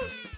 Oh!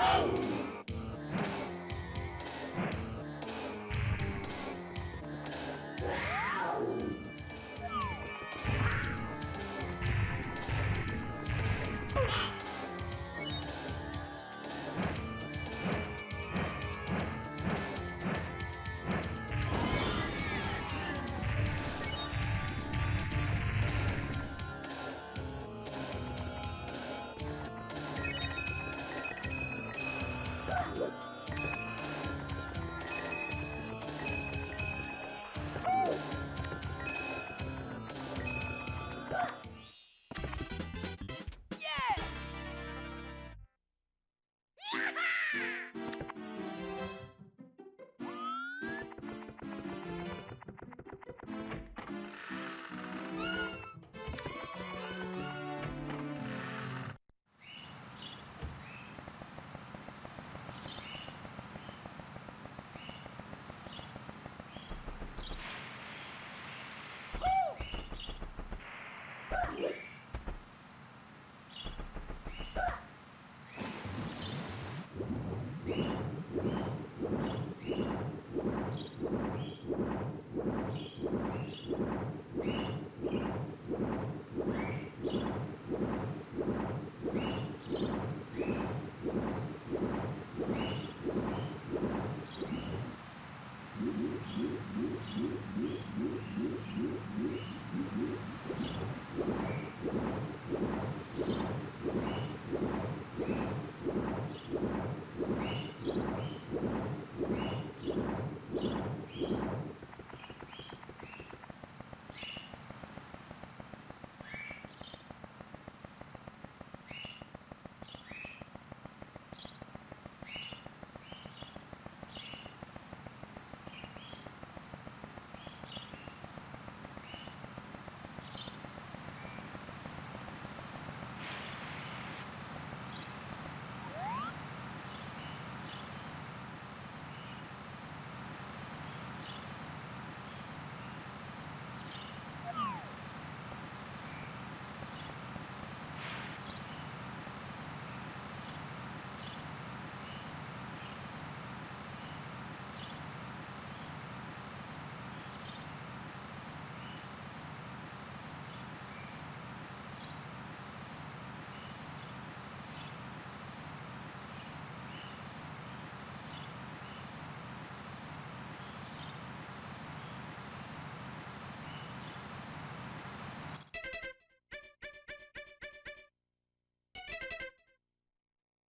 Oh! Ah!